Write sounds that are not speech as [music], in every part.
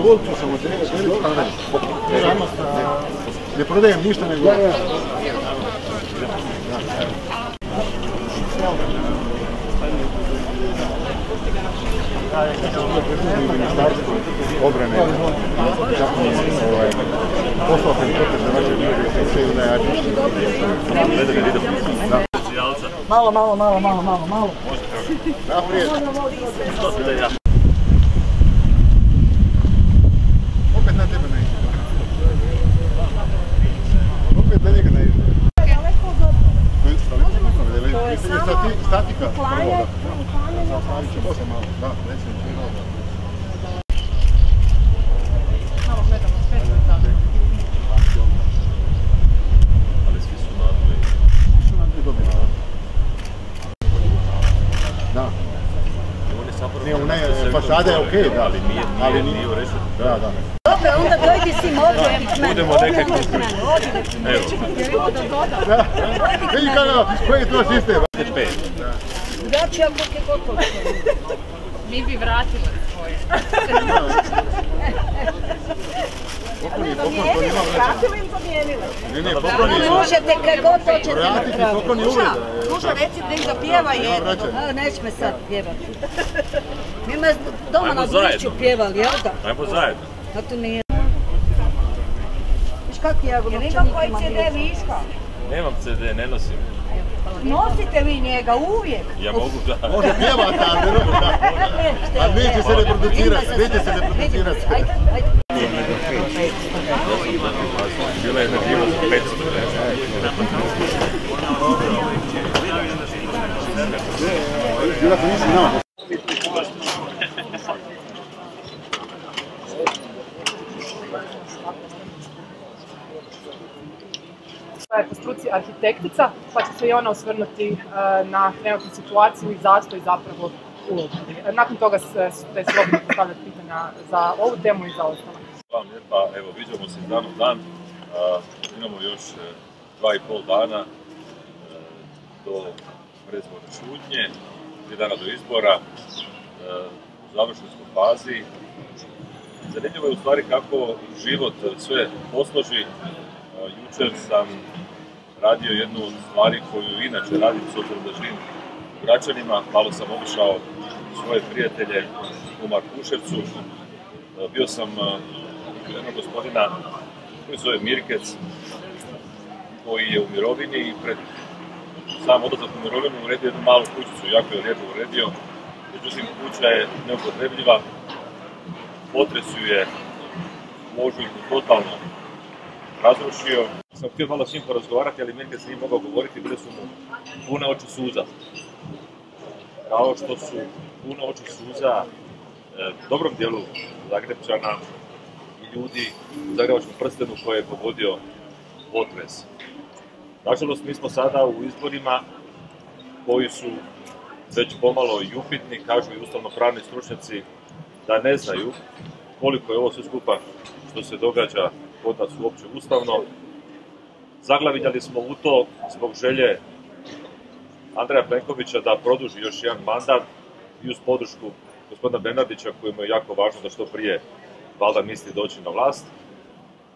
stolcu sam od 9 Ne prodajem ništa nego... Ministarstvo obrane čak mi je ovaj, poslao helikopter za naše ljudi i sve da ja Da. Malo, malo, malo, malo, malo, malo. Naprijed. Opet na tebe ne ide. Opet na njega ne ide. To je Stati- statika uklanjanje- prvo, da. uklanjanje Stavit ću to sam malo, da, recimo, je dobili? Da. Ne, fasada je okej, da. Ali nije, Ali nije, nije- nije urešeno. Da, da. Dobro, onda dojdi si ovdje. Budemo Ovdje nekako- dođi k meni, ovdje k meni. Evo. Vidi kako, koji je to sistem? Ja ću ja koliko je hoću. Mi bi vratili svoje. Pokloni, poklon, to nema. Ne, ne, pokloni Ne su. možete kaj god hoćete Vratiti napraviti. poklon je uvreda. Sluša, reci da im zapjeva jedno. Neć me sad pjevati. Mi me doma na zajedno. pjevali, jel da? Ajmo zajedno. A to nije kak je ovo novčanik ima koji CD viška? Nemam CD, ne nosim. Nosite vi njega uvijek. Ja mogu da. [laughs] Može pjevat, a ne mogu da. A neće se reproducirati, neće se reproducirati. Ajde, ajde. Bila je na 500. Bila je na divo 500. po struci arhitektica, pa će se i ona osvrnuti e, na trenutnu situaciju i zastoj zapravo u. E, Nakon toga ste slobodno postavljati pitanja za ovu temu i za ostale. Hvala lijepa, evo viđamo se dan u dan. A, imamo još dva i pol dana do predizborne šutnje, tri dana do izbora. E, u završnoj fazi. Zanimljivo je u stvari kako život sve posloži. Jučer sam radio jednu od stvari koju inače radim s obzirom da živim u Gračanima. Malo sam obišao svoje prijatelje u Markuševcu. E, Bio sam e, jednog gospodina koji zove Mirkec, koji je u mirovini i pred sam odlazak u mirovinu uredio jednu malu kućicu, jako je lijepo uredio. Međutim, kuća je neupotrebljiva, potres ju je totalno razrušio. Sam htio malo s njim porazgovarati, ali Mirkec nije mogao govoriti, bile su mu pune oči suza. Kao što su pune oči suza e, dobrom dijelu Zagrebčana i ljudi u Zagrebačkom prstenu koje je pogodio potres. Nažalost, mi smo sada u izborima koji su već pomalo i upitni, kažu i ustavno-pravni stručnjaci da ne znaju koliko je ovo sve skupa što se događa kod nas uopće ustavno. Zaglavinjali smo u to zbog želje Andreja Plenkovića da produži još jedan mandat i uz podršku gospodina Bernardića kojemu je jako važno da što prije valjda misli doći na vlast.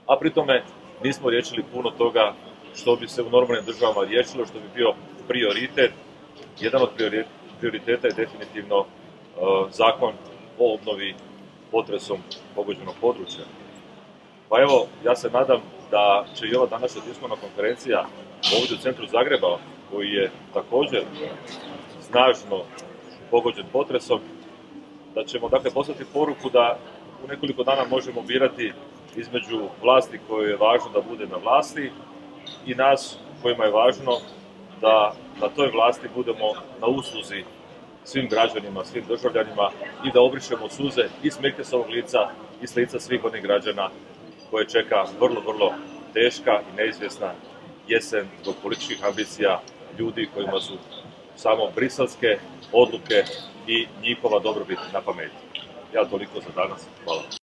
A pri tome nismo riješili puno toga što bi se u normalnim državama riješilo, što bi bio prioritet. Jedan od priori- prioriteta je definitivno e, zakon o obnovi potresom pogođenog područja. Pa evo, ja se nadam da će i ova današnja tiskovna konferencija ovdje u centru Zagreba, koji je također snažno pogođen potresom, da ćemo dakle poslati poruku da u nekoliko dana možemo birati između vlasti koje je važno da bude na vlasti i nas kojima je važno da na toj vlasti budemo na usluzi svim građanima, svim državljanima i da obrišemo suze i s ovog lica i s lica svih onih građana koje čeka vrlo, vrlo teška i neizvjesna jesen zbog političkih ambicija ljudi kojima su samo briselske odluke i njihova dobrobit na pameti. Ja toliko za danas. Hvala.